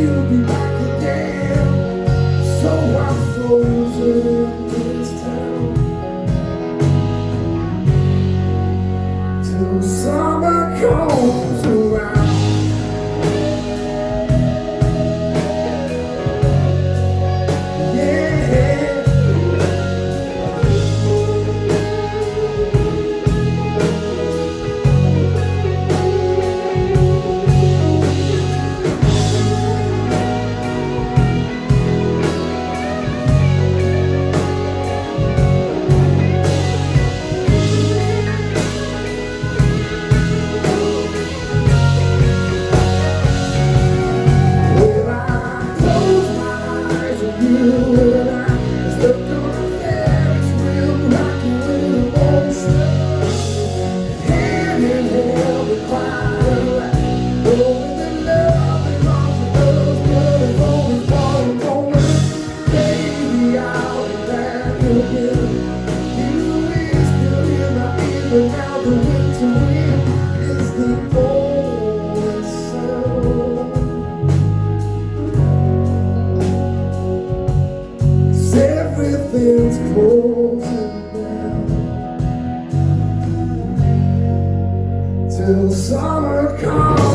you'd be back everything's closing down till summer comes.